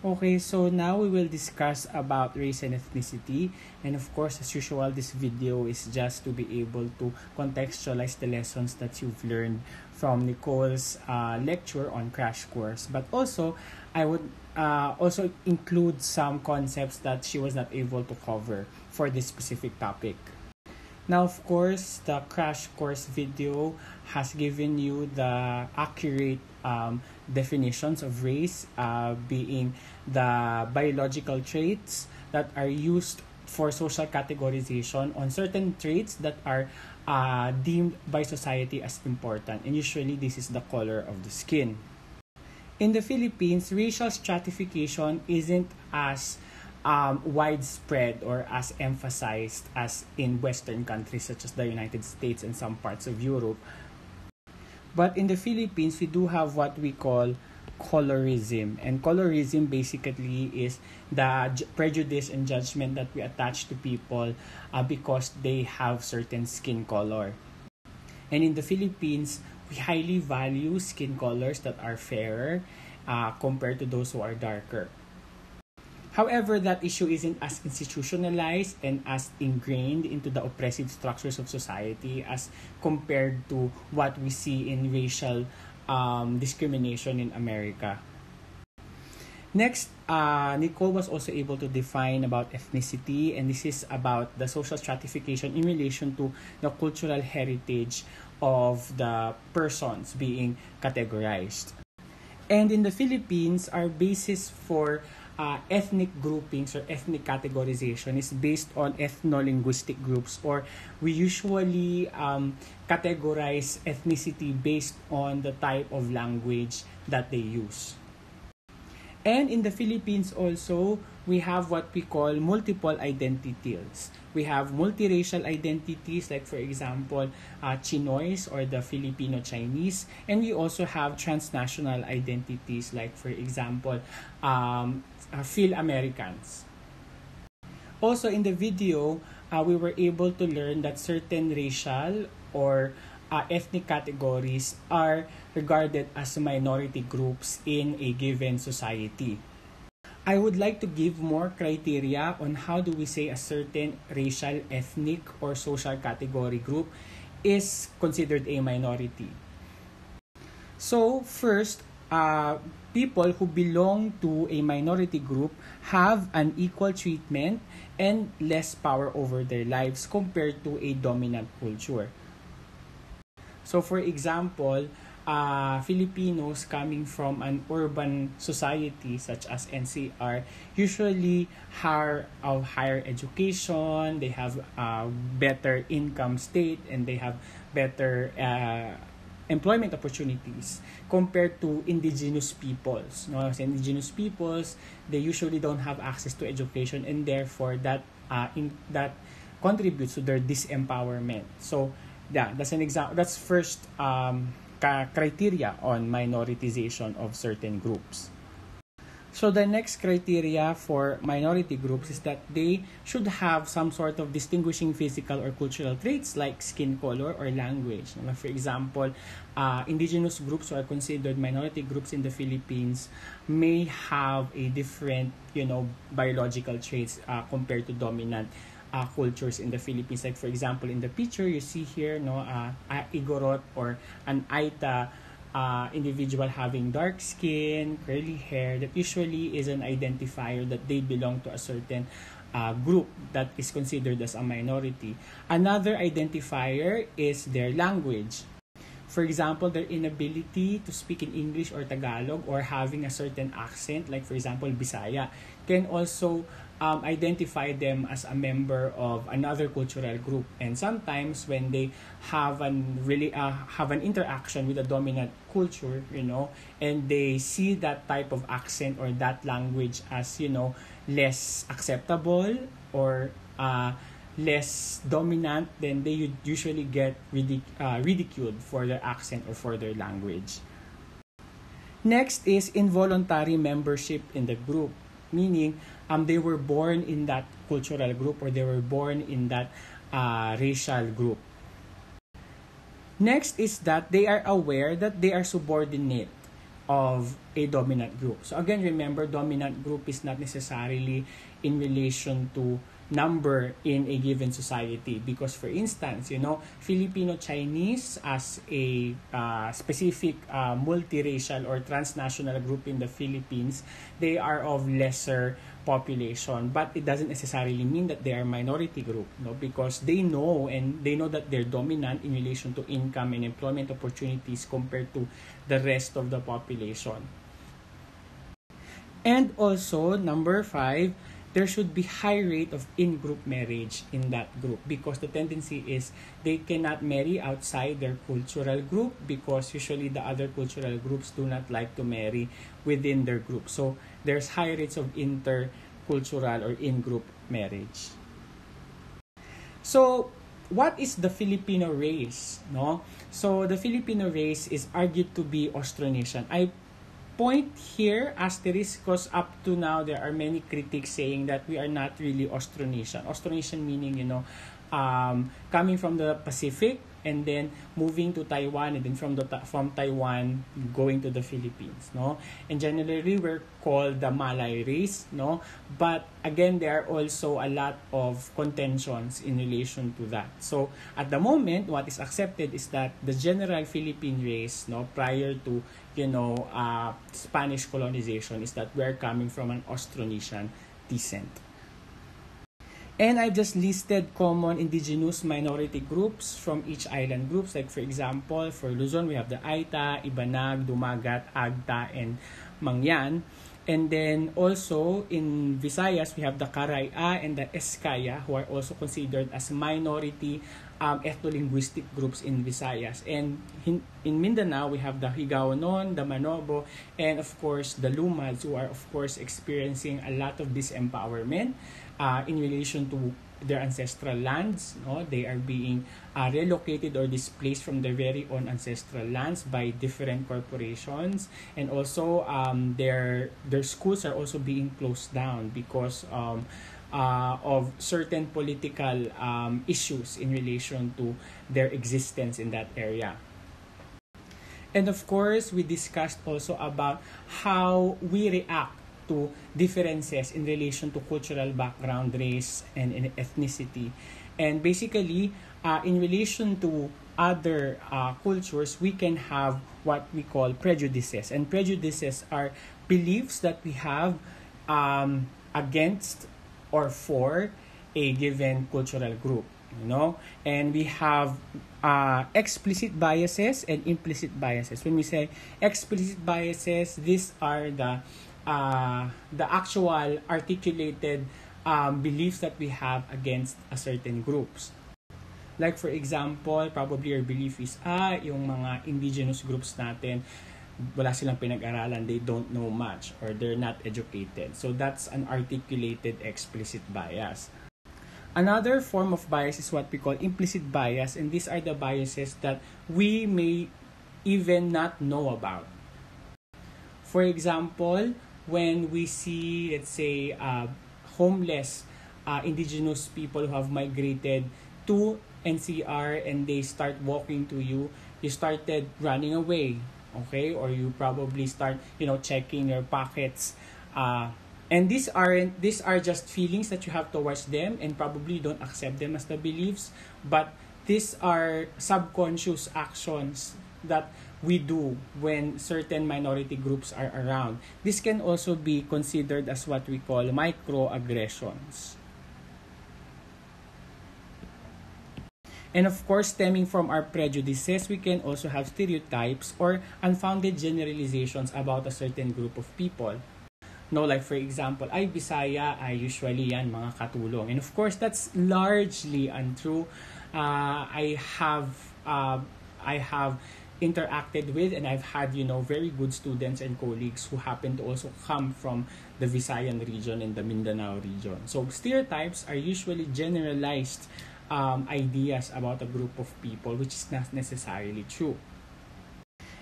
Okay, so now we will discuss about race and ethnicity. And of course, as usual, this video is just to be able to contextualize the lessons that you've learned from Nicole's uh, lecture on Crash Course. But also, I would uh, also include some concepts that she was not able to cover for this specific topic. Now, of course, the crash course video has given you the accurate um, definitions of race, uh, being the biological traits that are used for social categorization on certain traits that are uh, deemed by society as important. And usually, this is the color of the skin. In the Philippines, racial stratification isn't as um, widespread or as emphasized as in Western countries such as the United States and some parts of Europe. But in the Philippines, we do have what we call colorism. And colorism basically is the prejudice and judgment that we attach to people uh, because they have certain skin color. And in the Philippines, we highly value skin colors that are fairer uh, compared to those who are darker. However, that issue isn't as institutionalized and as ingrained into the oppressive structures of society as compared to what we see in racial um, discrimination in America. Next, uh, Nicole was also able to define about ethnicity, and this is about the social stratification in relation to the cultural heritage of the persons being categorized. And in the Philippines, our basis for uh, ethnic groupings or ethnic categorization is based on ethno-linguistic groups or we usually um, categorize ethnicity based on the type of language that they use. And in the Philippines also, we have what we call multiple identities. We have multiracial identities, like for example, uh, Chinoys or the Filipino Chinese. And we also have transnational identities, like for example, um, uh, Phil Americans. Also, in the video, uh, we were able to learn that certain racial or uh, ethnic categories are regarded as minority groups in a given society. I would like to give more criteria on how do we say a certain racial, ethnic, or social category group is considered a minority. So, first, uh, people who belong to a minority group have an equal treatment and less power over their lives compared to a dominant culture. So, for example, uh, Filipinos coming from an urban society such as NCR usually have a higher education, they have a better income state, and they have better uh, employment opportunities compared to indigenous peoples. No, As indigenous peoples, they usually don't have access to education, and therefore that uh, in that contributes to their disempowerment. So, yeah, that's an example. That's first um, criteria on minoritization of certain groups. So the next criteria for minority groups is that they should have some sort of distinguishing physical or cultural traits like skin color or language. For example, uh, indigenous groups who are considered minority groups in the Philippines may have a different, you know, biological traits uh, compared to dominant uh, cultures in the Philippines. Like for example, in the picture you see here, no, uh, Igorot or an Aita uh, individual having dark skin, curly hair, that usually is an identifier that they belong to a certain uh, group that is considered as a minority. Another identifier is their language. For example, their inability to speak in English or Tagalog or having a certain accent, like for example, Bisaya, can also um, identify them as a member of another cultural group. And sometimes when they have an really uh, have an interaction with a dominant culture, you know, and they see that type of accent or that language as you know less acceptable or uh, less dominant, then they usually get ridic- uh, ridiculed for their accent or for their language. Next is involuntary membership in the group, meaning um, they were born in that cultural group or they were born in that uh, racial group. Next is that they are aware that they are subordinate of a dominant group. So again, remember, dominant group is not necessarily in relation to number in a given society because for instance you know filipino chinese as a uh, specific uh, multiracial or transnational group in the philippines they are of lesser population but it doesn't necessarily mean that they are minority group no? Because they know and they know that they're dominant in relation to income and employment opportunities compared to the rest of the population. And also number five there should be high rate of in-group marriage in that group because the tendency is they cannot marry outside their cultural group because usually the other cultural groups do not like to marry within their group. So there's high rates of intercultural or in-group marriage. So what is the Filipino race, no? So the Filipino race is argued to be Austronesian. I point here, asterisk, because up to now there are many critics saying that we are not really Austronesian. Austronesian meaning, you know, um, coming from the Pacific and then moving to Taiwan and then from the from Taiwan going to the Philippines no? And generally we're called the Malay race no? But again there are also a lot of contentions in relation to that. So at the moment what is accepted is that the general Philippine race no prior to you know uh, Spanish colonization is that we're coming from an Austronesian descent And I've just listed common indigenous minority groups from each island groups. Like for example, for Luzon, we have the Aita, Ibanag, Dumagat, Agta, and Mangyan. And then also in Visayas, we have the Karaya and the Eskaya who are also considered as minority um, ethno-linguistic groups in Visayas. And in, in Mindanao, we have the Higaonon, the Manobo, and of course the Lumads who are of course experiencing a lot of disempowerment uh, in relation to their ancestral lands. No? They are being uh, relocated or displaced from their very own ancestral lands by different corporations. And also, um, their, their schools are also being closed down because um, uh, of certain political um, issues in relation to their existence in that area. And of course, we discussed also about how we react to differences in relation to cultural background, race, and, ethnicity. And basically, uh, in relation to other uh, cultures, we can have what we call prejudices. And prejudices are beliefs that we have um, against or for a given cultural group. You know, and we have uh, explicit biases and implicit biases. When we say explicit biases, these are the uh, the actual articulated um, beliefs that we have against a certain groups. Like for example, probably your belief is, ah, yung mga indigenous groups natin, wala silang pinag-aralan, they don't know much, or they're not educated. So that's an articulated explicit bias. Another form of bias is what we call implicit bias, and these are the biases that we may even not know about. For example, when we see, let's say, uh, homeless uh, indigenous people who have migrated to NCR and they start walking to you, you started running away, okay? Or you probably start, you know, checking your pockets. Uh, and these aren't these are just feelings that you have towards them and probably don't accept them as the beliefs, but these are subconscious actions that we do when certain minority groups are around. This can also be considered as what we call microaggressions. And of course, stemming from our prejudices, we can also have stereotypes or unfounded generalizations about a certain group of people. No, like for example, ay Bisaya ay usually yan mga katulong. And of course, that's largely untrue. Uh, I have uh, I have interacted with and I've had, you know, very good students and colleagues who happen to also come from the Visayan region and the Mindanao region. So stereotypes are usually generalized um, ideas about a group of people which is not necessarily true.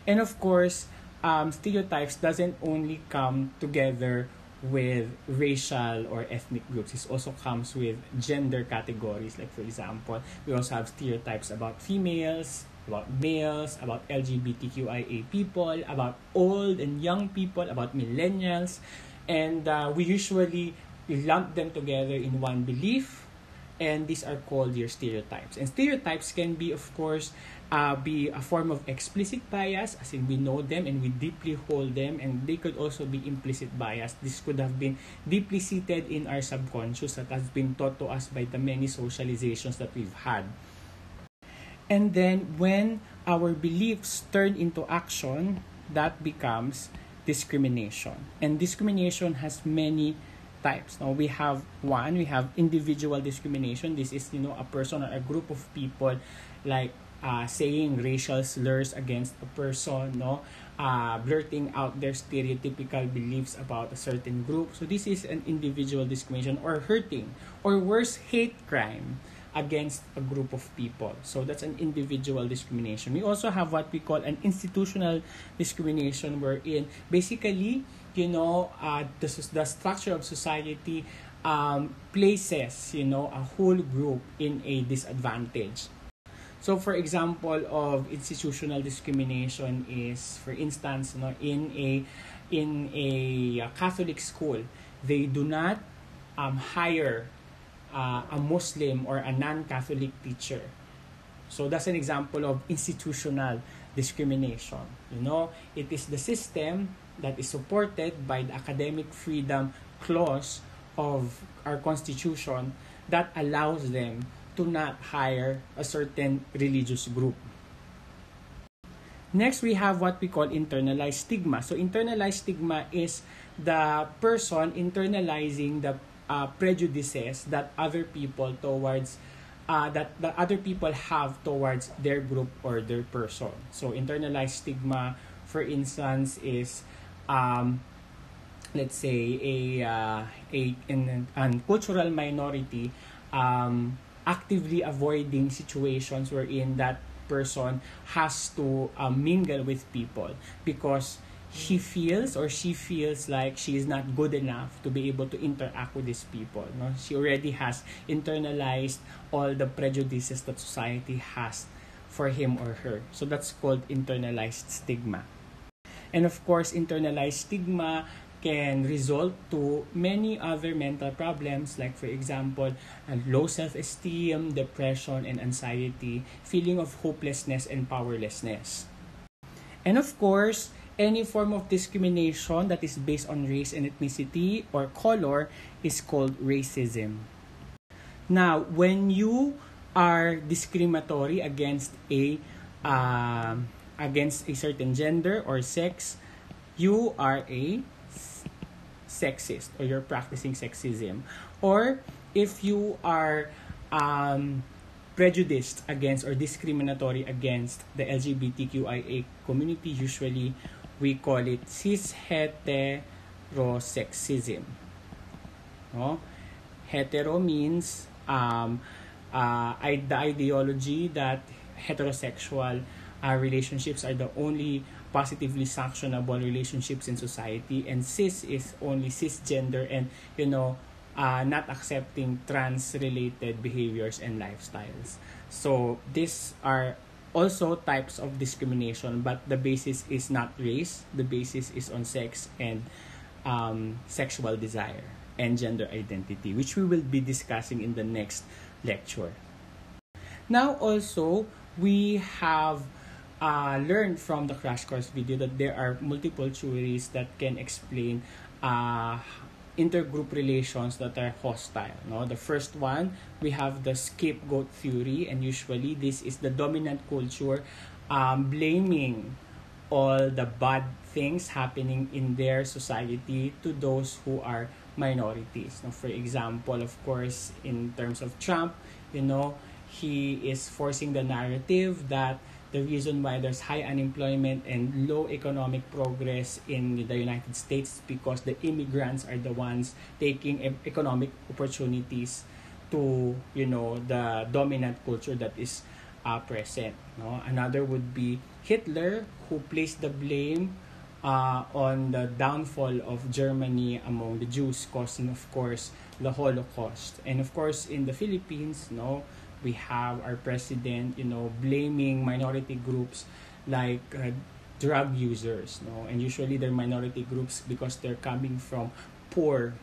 And of course, um, stereotypes doesn't only come together with racial or ethnic groups. It also comes with gender categories. Like for example, we also have stereotypes about females, about males, about LGBTQIA people, about old and young people, about millennials, and uh, we usually lump them together in one belief and these are called your stereotypes. And stereotypes can be of course uh, be a form of explicit bias as in we know them and we deeply hold them and they could also be implicit bias. This could have been deeply seated in our subconscious that has been taught to us by the many socializations that we've had. And then when our beliefs turn into action that becomes discrimination. And discrimination has many types. Now we have one, we have individual discrimination. This is you know a person or a group of people like uh, saying racial slurs against a person, no, uh, blurting out their stereotypical beliefs about a certain group. So this is an individual discrimination or hurting or worse, hate crime against a group of people. So that's an individual discrimination. We also have what we call an institutional discrimination wherein basically you know, uh, the, the structure of society um, places, you know, a whole group in a disadvantage. So, for example, of institutional discrimination is, for instance, you know, in a in a Catholic school, they do not um, hire uh, a Muslim or a non-Catholic teacher. So that's an example of institutional discrimination. You know, it is the system that is supported by the academic freedom clause of our constitution that allows them to not hire a certain religious group. Next, we have what we call internalized stigma. So, internalized stigma is the person internalizing the uh, prejudices that other people towards uh, that the other people have towards their group or their person. So, internalized stigma, for instance, is um, let's say a uh, a in an cultural minority um, actively avoiding situations wherein that person has to uh, mingle with people because he feels or she feels like she is not good enough to be able to interact with these people no? She already has internalized all the prejudices that society has for him or her. So that's called internalized stigma. And of course, internalized stigma can result to many other mental problems like for example low self-esteem depression and anxiety feeling of hopelessness and powerlessness. And of course any form of discrimination that is based on race and ethnicity or color is called racism now when you are discriminatory against a uh, against a certain gender or sex, you are a sexist or you're practicing sexism. Or if you are um, prejudiced against or discriminatory against the LGBTQIA community, usually we call it cis-heterosexism. No? Hetero means um, uh, the ideology that heterosexual uh, relationships are the only positively sanctionable relationships in society and cis is only cisgender and you know uh, not accepting trans related behaviors and lifestyles so these are also types of discrimination but the basis is not race. The basis is on sex and um, sexual desire and gender identity which we will be discussing in the next lecture. Now also we have uh, learned from the crash course video that there are multiple theories that can explain uh, intergroup relations that are hostile. No, the first one we have the scapegoat theory, and usually this is the dominant culture um, blaming all the bad things happening in their society to those who are minorities. Now, for example, of course, in terms of Trump, you know, he is forcing the narrative that the reason why there's high unemployment and low economic progress in the United States because the immigrants are the ones taking economic opportunities to you know the dominant culture that is uh, present no? Another would be Hitler who placed the blame uh, on the downfall of Germany among the Jews causing of course the Holocaust. And of course in the Philippines no we have our president, you know, blaming minority groups like uh, drug users, no, and usually they're minority groups because they're coming from poor,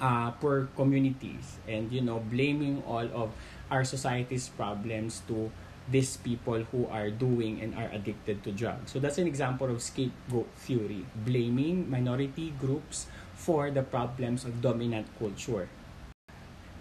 uh, poor communities, and you know, blaming all of our society's problems to these people who are doing and are addicted to drugs. So that's an example of scapegoat theory, blaming minority groups for the problems of dominant culture.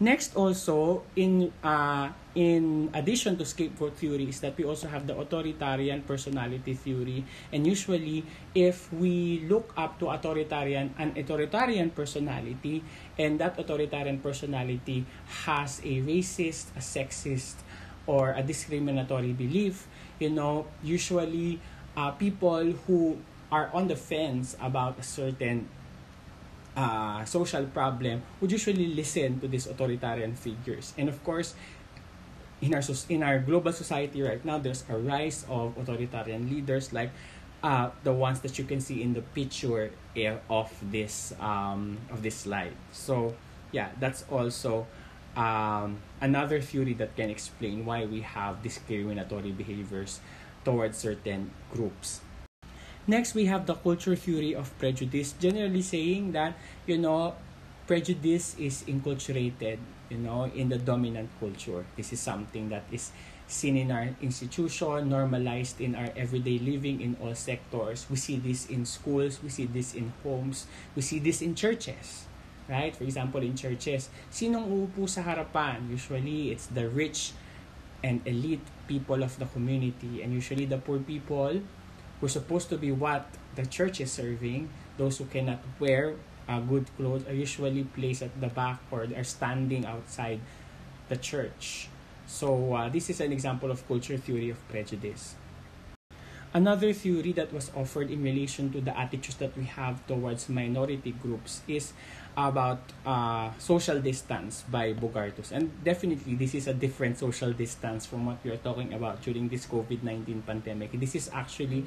Next also, in, uh, in addition to scapegoat theory, is that we also have the authoritarian personality theory. And usually, if we look up to authoritarian, an authoritarian personality, and that authoritarian personality has a racist, a sexist, or a discriminatory belief, you know, usually uh, people who are on the fence about a certain uh, social problem would usually listen to these authoritarian figures. And of course, in our in our global society right now, there's a rise of authoritarian leaders like uh, the ones that you can see in the picture of this um, of this slide. So yeah, that's also um, another theory that can explain why we have discriminatory behaviors towards certain groups. Next, we have the culture theory of prejudice, generally saying that, you know, prejudice is inculturated, you know, in the dominant culture. This is something that is seen in our institution, normalized in our everyday living in all sectors. We see this in schools, we see this in homes, we see this in churches. Right? For example, in churches, sinong uupo sa harapan? Usually, it's the rich and elite people of the community. And usually, the poor people who supposed to be what the church is serving, those who cannot wear uh, good clothes are usually placed at the back or are standing outside the church. So uh, this is an example of culture theory of prejudice. Another theory that was offered in relation to the attitudes that we have towards minority groups is about uh, social distance by Bogardus. And definitely, this is a different social distance from what we are talking about during this COVID 19 pandemic. This is actually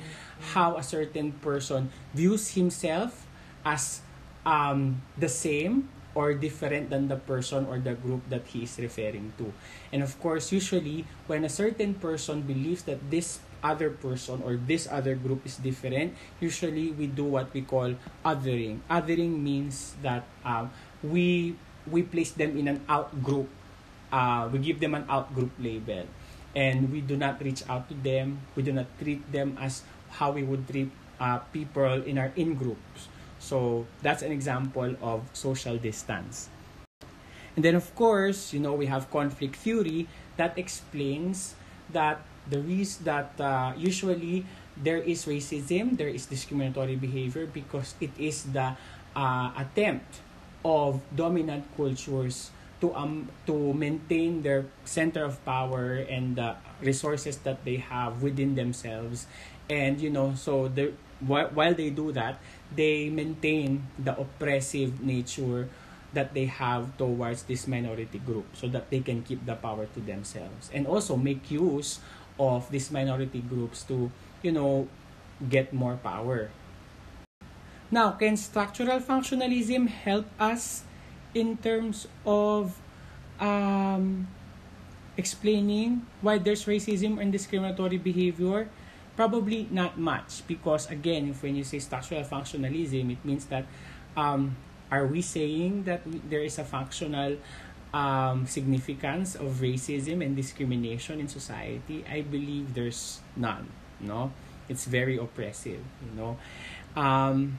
how a certain person views himself as um, the same or different than the person or the group that he is referring to. And of course, usually, when a certain person believes that this other person or this other group is different, usually we do what we call othering. Othering means that uh, we we place them in an out group. Uh, we give them an out group label, and we do not reach out to them. We do not treat them as how we would treat uh, people in our in groups. So that's an example of social distance. And then, of course, you know, we have conflict theory that explains that there is that uh, usually there is racism, there is discriminatory behavior because it is the uh, attempt of dominant cultures to um to maintain their center of power and the resources that they have within themselves. And you know so the while, while they do that they maintain the oppressive nature that they have towards this minority group so that they can keep the power to themselves and also make use of these minority groups to, you know, get more power. Now, can structural functionalism help us in terms of um, explaining why there's racism and discriminatory behavior? Probably not much because again, if when you say structural functionalism, it means that um, are we saying that there is a functional um, significance of racism and discrimination in society, I believe there's none. No, it's very oppressive. You know. Um,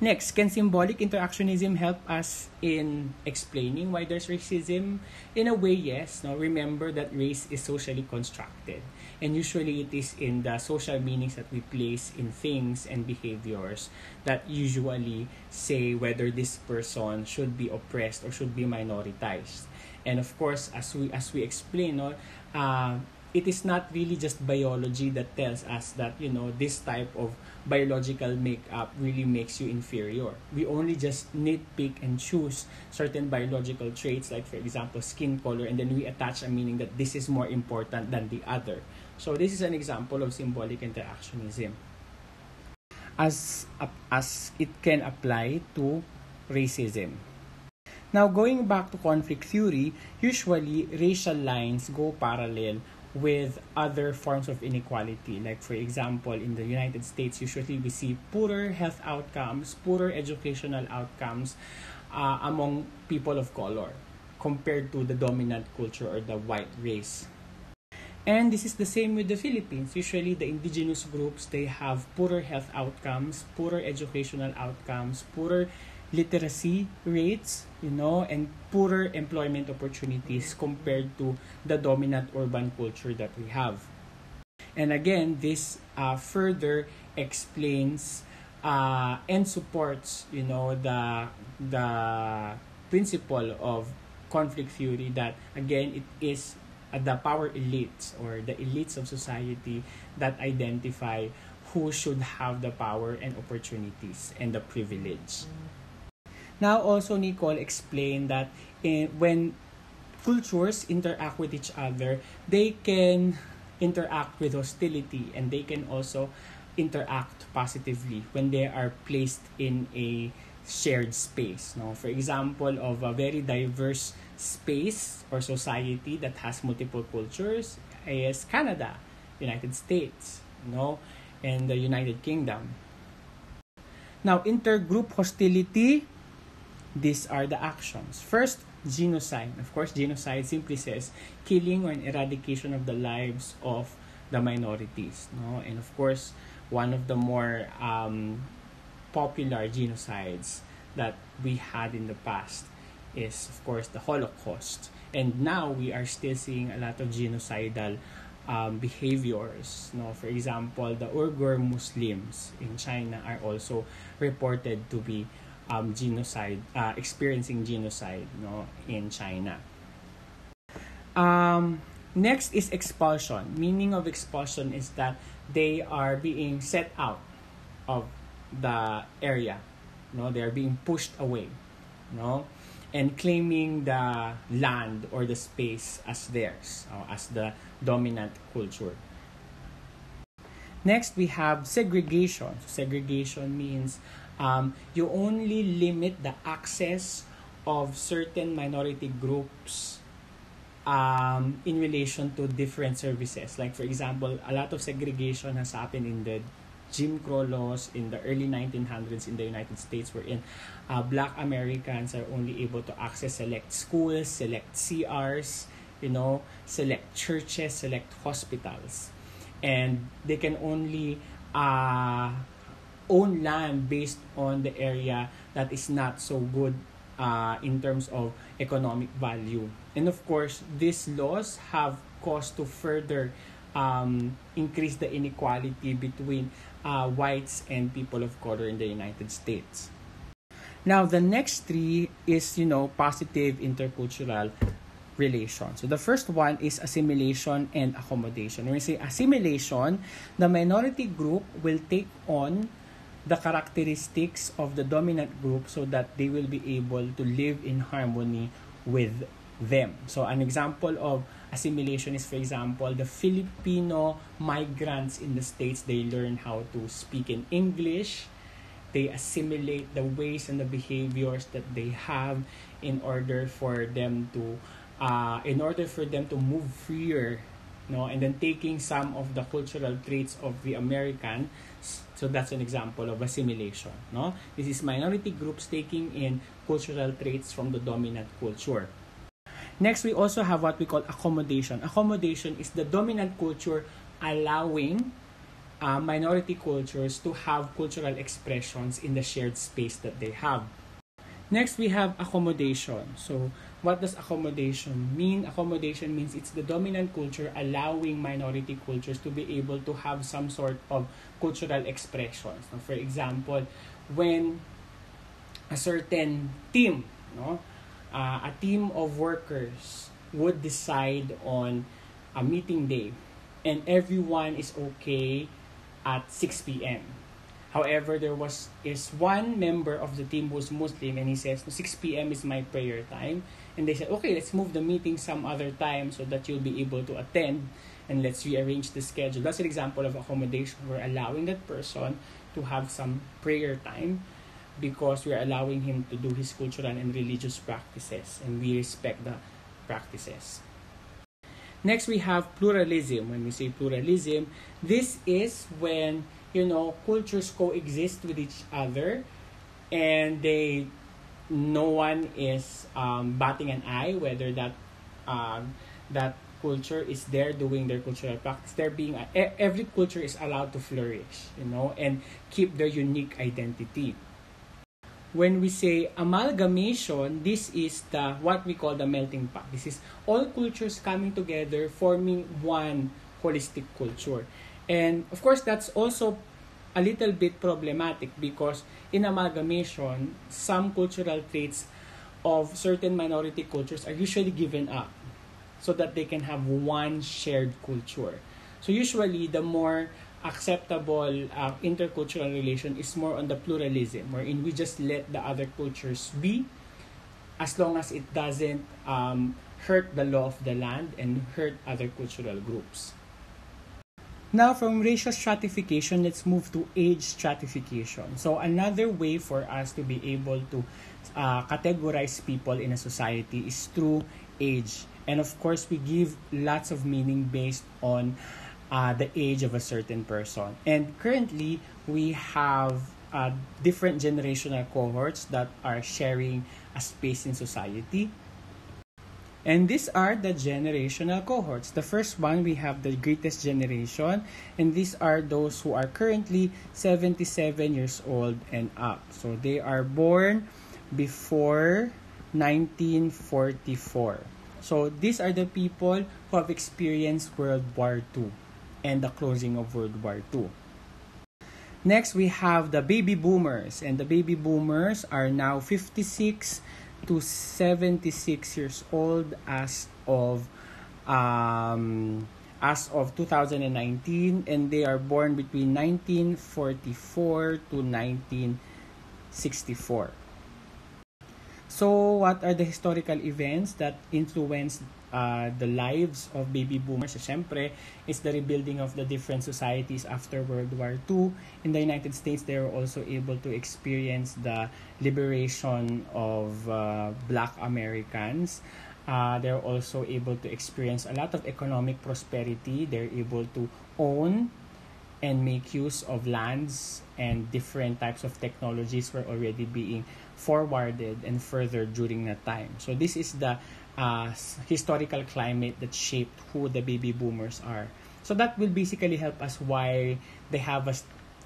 Next, can symbolic interactionism help us in explaining why there's racism? In a way, yes. Now, remember that race is socially constructed. And usually it is in the social meanings that we place in things and behaviors that usually say whether this person should be oppressed or should be minoritized. And of course, as we as we explain, no, uh, it is not really just biology that tells us that you know this type of biological makeup really makes you inferior. We only just nitpick and choose certain biological traits, like for example, skin color, and then we attach a meaning that this is more important than the other. So this is an example of symbolic interactionism. As, as it can apply to racism. Now, going back to conflict theory, usually racial lines go parallel with other forms of inequality. Like, for example, in the United States, usually we see poorer health outcomes, poorer educational outcomes uh, among people of color compared to the dominant culture or the white race. And this is the same with the Philippines. Usually, the indigenous groups they have poorer health outcomes, poorer educational outcomes, poorer literacy rates, you know, and poorer employment opportunities compared to the dominant urban culture that we have. And again, this uh, further explains uh, and supports, you know, the the principle of conflict theory that again it is the power elites or the elites of society that identify who should have the power and opportunities and the privilege. Now, also, Nicole explained that in, when cultures interact with each other, they can interact with hostility and they can also interact positively when they are placed in a shared space. No? For example, of a very diverse space or society that has multiple cultures is Canada, United States, no, and the United Kingdom. Now, intergroup hostility, these are the actions. First, genocide. Of course, genocide simply says killing or eradication of the lives of the minorities. No? And of course, one of the more um, popular genocides that we had in the past is of course the Holocaust. And now we are still seeing a lot of genocidal um, behaviors. No, for example, the Uyghur Muslims in China are also reported to be um, genocide, uh, experiencing genocide, no, in China. Um, next is expulsion. Meaning of expulsion is that they are being set out of the area. No, they are being pushed away. No, and claiming the land or the space as theirs, or as the dominant culture. Next, we have segregation. So segregation means um, you only limit the access of certain minority groups um, in relation to different services. Like, for example, a lot of segregation has happened in the Jim Crow laws in the early 1900s in the United States wherein uh, black Americans are only able to access select schools, select CRs, you know, select churches, select hospitals. And they can only uh, own land based on the area that is not so good uh, in terms of economic value. And of course, these laws have caused to further um, increase the inequality between uh, whites and people of color in the United States. Now, the next three is, you know, positive intercultural relations. So the first one is assimilation and accommodation. When we say assimilation, the minority group will take on the characteristics of the dominant group so that they will be able to live in harmony with them. So an example of assimilation is, for example, the Filipino migrants in the States, they learn how to speak in English. They assimilate the ways and the behaviors that they have in order for them to, uh, in order for them to move freer, no, and then taking some of the cultural traits of the American. So that's an example of assimilation, no. This is minority groups taking in cultural traits from the dominant culture. Next, we also have what we call accommodation. Accommodation is the dominant culture allowing uh, minority cultures to have cultural expressions in the shared space that they have. Next, we have accommodation. So, what does accommodation mean? Accommodation means it's the dominant culture allowing minority cultures to be able to have some sort of cultural expressions. So, for example, when a certain team, no, uh, a team of workers would decide on a meeting day and everyone is okay at 6 p.m. However, there was is one member of the team who's Muslim and he says 6 p.m. is my prayer time and they said okay let's move the meeting some other time so that you'll be able to attend and let's rearrange the schedule. That's an example of accommodation. We're allowing that person to have some prayer time because we're allowing him to do his cultural and religious practices and we respect the practices. Next, we have pluralism. When we say pluralism, this is when, you know, cultures coexist with each other and they, no one is um, batting an eye whether that, um, that culture is there doing their cultural practice. They're being, every culture is allowed to flourish, you know, and keep their unique identity when we say amalgamation, this is the what we call the melting pot. This is all cultures coming together forming one holistic culture. And of course that's also a little bit problematic because in amalgamation, some cultural traits of certain minority cultures are usually given up so that they can have one shared culture. So usually the more acceptable uh, intercultural relation is more on the pluralism, wherein we just let the other cultures be as long as it doesn't um, hurt the law of the land and hurt other cultural groups. Now, from racial stratification, let's move to age stratification. So, another way for us to be able to uh, categorize people in a society is through age. And of course, we give lots of meaning based on uh, the age of a certain person. And currently, we have uh, different generational cohorts that are sharing a space in society. And these are the generational cohorts. The first one, we have the greatest generation, and these are those who are currently 77 years old and up. So they are born before 1944. So these are the people who have experienced World War II and the closing of World War II. Next, we have the baby boomers, and the baby boomers are now 56 to 76 years old as of um, as of 2019, and they are born between 1944 to 1964. So, what are the historical events that influenced uh, the lives of baby boomers, syempre, is the rebuilding of the different societies after World War II. In the United States, they were also able to experience the liberation of uh, black Americans. Uh, they're also able to experience a lot of economic prosperity. They're able to own and make use of lands and different types of technologies were already being forwarded and furthered during that time. So this is the uh, historical climate that shaped who the baby boomers are. So that will basically help us why they have a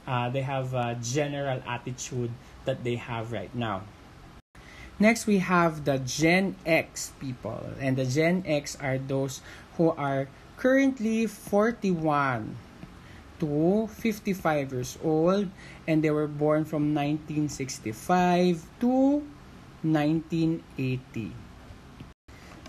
uh, they have a general attitude that they have right now. Next, we have the Gen X people, and the Gen X are those who are currently 41 to 55 years old, and they were born from 1965 to 1980.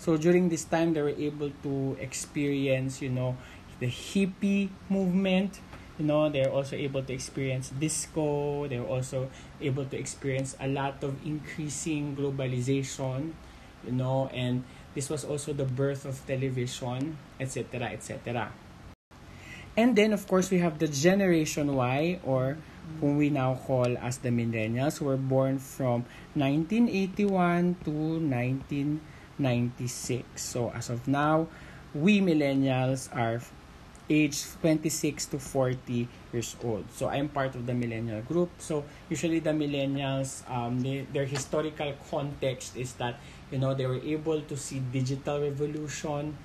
So during this time, they were able to experience, you know, the hippie movement. You know, they're also able to experience disco. They're also able to experience a lot of increasing globalization, you know, and this was also the birth of television, etc., etc. And then, of course, we have the Generation Y, or whom we now call as the millennials, who were born from 1981 to 19 96. So as of now, we millennials are aged 26 to 40 years old. So I'm part of the millennial group. So usually the millennials, um, they, their historical context is that you know they were able to see digital revolution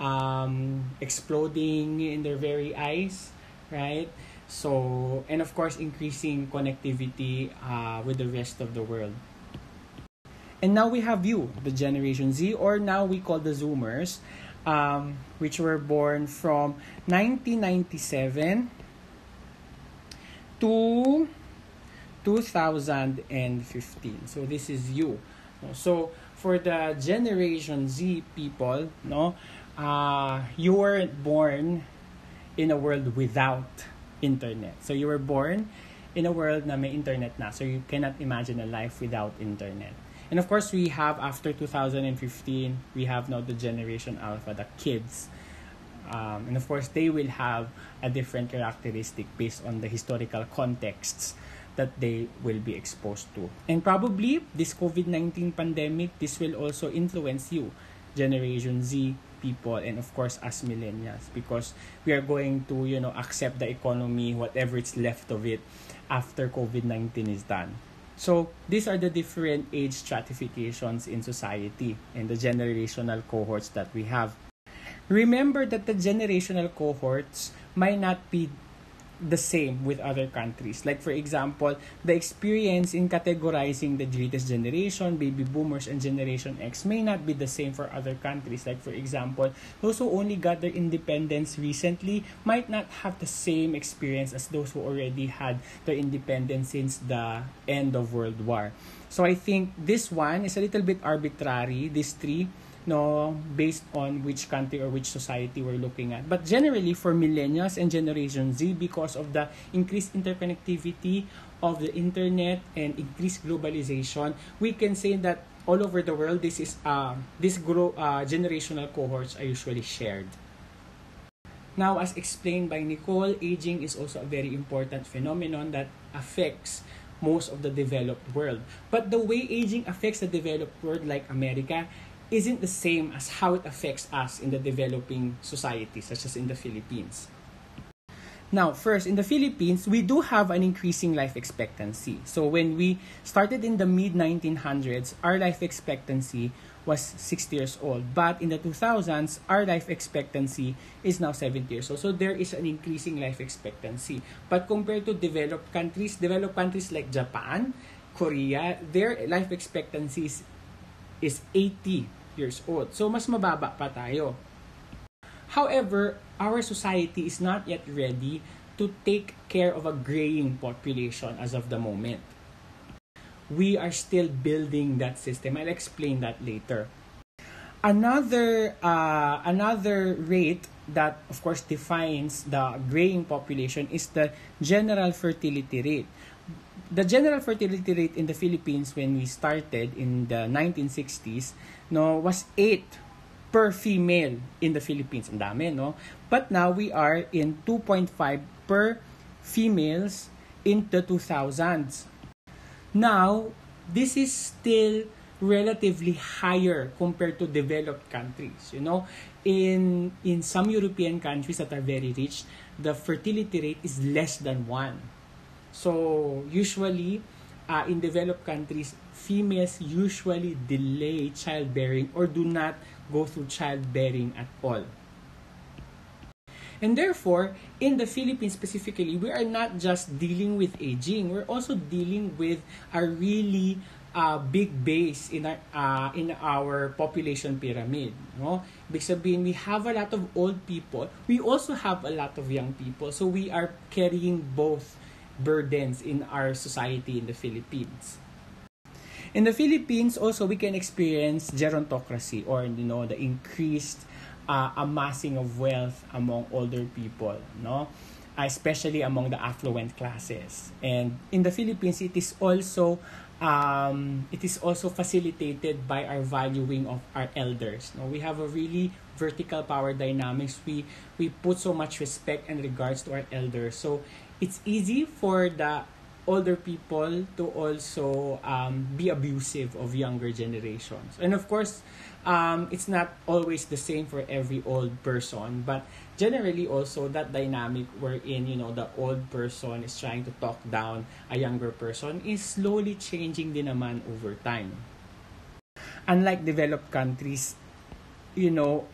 um, exploding in their very eyes, right? So and of course increasing connectivity uh, with the rest of the world. And now we have you, the Generation Z, or now we call the Zoomers, um, which were born from 1997 to 2015. So this is you. So for the Generation Z people, no, uh, you weren't born in a world without internet. So you were born in a world na may internet na. So you cannot imagine a life without internet. And of course, we have after 2015, we have now the Generation Alpha, the kids. Um, and of course, they will have a different characteristic based on the historical contexts that they will be exposed to. And probably this COVID-19 pandemic, this will also influence you, Generation Z people and of course us millennials because we are going to, you know, accept the economy, whatever it's left of it after COVID-19 is done. So, these are the different age stratifications in society and the generational cohorts that we have. Remember that the generational cohorts might not be the same with other countries. Like for example, the experience in categorizing the greatest generation, baby boomers, and Generation X may not be the same for other countries. Like for example, those who only got their independence recently might not have the same experience as those who already had their independence since the end of World War. So I think this one is a little bit arbitrary, these three no based on which country or which society we're looking at. But generally for millennials and generation z because of the increased interconnectivity of the internet and increased globalization we can say that all over the world this is uh, this grow uh, generational cohorts are usually shared. Now as explained by nicole aging is also a very important phenomenon that affects most of the developed world. But the way aging affects the developed world like america isn't the same as how it affects us in the developing societies, such as in the Philippines. Now, first, in the Philippines, we do have an increasing life expectancy. So, when we started in the mid 1900s, our life expectancy was 60 years old. But in the 2000s, our life expectancy is now 70 years old. So, there is an increasing life expectancy. But compared to developed countries, developed countries like Japan, Korea, their life expectancies is 80 years old. So, mas mababa pa tayo. However, our society is not yet ready to take care of a graying population as of the moment. We are still building that system. I'll explain that later. Another uh, another rate that of course defines the graying population is the general fertility rate the general fertility rate in the Philippines when we started in the 1960s no was 8 per female in the Philippines. Ang dami, no? But now we are in 2.5 per females in the 2000s. Now, this is still relatively higher compared to developed countries, you know? In in some European countries that are very rich, the fertility rate is less than 1 So, usually, uh, in developed countries, females usually delay childbearing or do not go through childbearing at all. And therefore, in the Philippines specifically, we are not just dealing with aging, we're also dealing with a really uh, big base in our, uh, in our population pyramid. No? Sabihin, we have a lot of old people. We also have a lot of young people. So we are carrying both burdens in our society in the Philippines. In the Philippines, also we can experience gerontocracy or you know the increased uh, amassing of wealth among older people, no, especially among the affluent classes. And in the Philippines, it is also um, it is also facilitated by our valuing of our elders. No, we have a really vertical power dynamics. We we put so much respect and regards to our elders. So it's easy for the older people to also um, be abusive of younger generations. And of course, um, it's not always the same for every old person, but generally also that dynamic wherein, you know, the old person is trying to talk down a younger person is slowly changing din naman over time. Unlike developed countries, you know,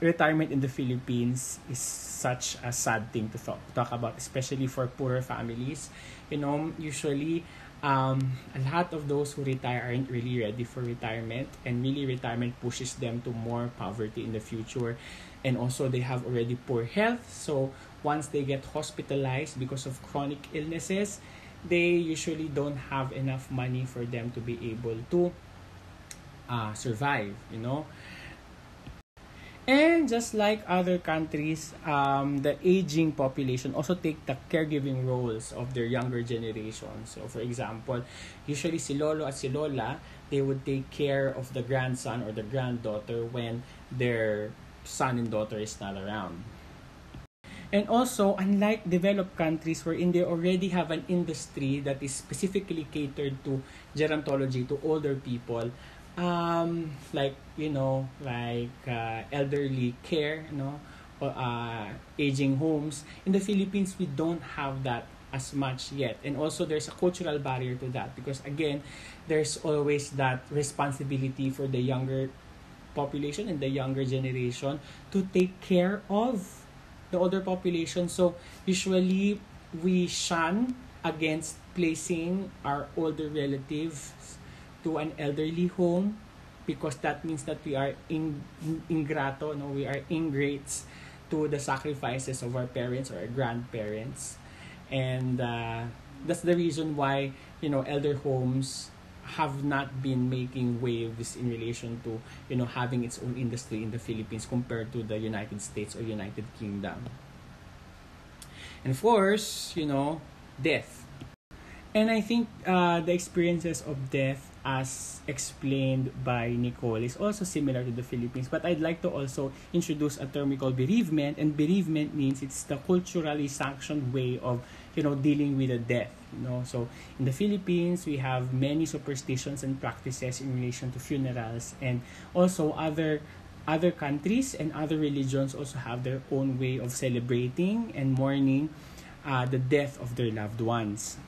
retirement in the Philippines is such a sad thing to talk, talk about, especially for poorer families. You know, usually um, a lot of those who retire aren't really ready for retirement, and really retirement pushes them to more poverty in the future. And also, they have already poor health, so once they get hospitalized because of chronic illnesses, they usually don't have enough money for them to be able to uh, survive, you know. And just like other countries, um, the aging population also take the caregiving roles of their younger generation. So, for example, usually si lolo at si lola, they would take care of the grandson or the granddaughter when their son and daughter is not around. And also, unlike developed countries wherein they already have an industry that is specifically catered to gerontology, to older people, um, like, you know, like uh, elderly care, you know, or, uh, aging homes, in the Philippines, we don't have that as much yet. And also, there's a cultural barrier to that because, again, there's always that responsibility for the younger population and the younger generation to take care of the older population. So usually we shun against placing our older relatives to an elderly home because that means that we are in, ingrato, no, we are ingrates to the sacrifices of our parents or our grandparents. And uh, that's the reason why, you know, elder homes have not been making waves in relation to you know having its own industry in the Philippines compared to the United States or United Kingdom. And of course, you know, death. And I think uh, the experiences of death as explained by Nicole is also similar to the Philippines. But I'd like to also introduce a term we call bereavement. And bereavement means it's the culturally sanctioned way of, you know, dealing with a death. You know, so in the Philippines, we have many superstitions and practices in relation to funerals, and also other other countries and other religions also have their own way of celebrating and mourning uh, the death of their loved ones.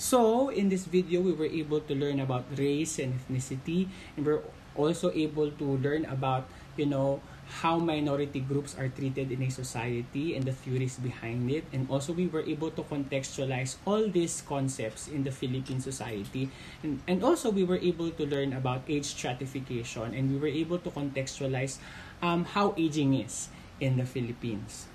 So, in this video, we were able to learn about race and ethnicity, and we're also able to learn about, you know, how minority groups are treated in a society and the theories behind it. And also, we were able to contextualize all these concepts in the Philippine society. And, and also, we were able to learn about age stratification, and we were able to contextualize um, how aging is in the Philippines.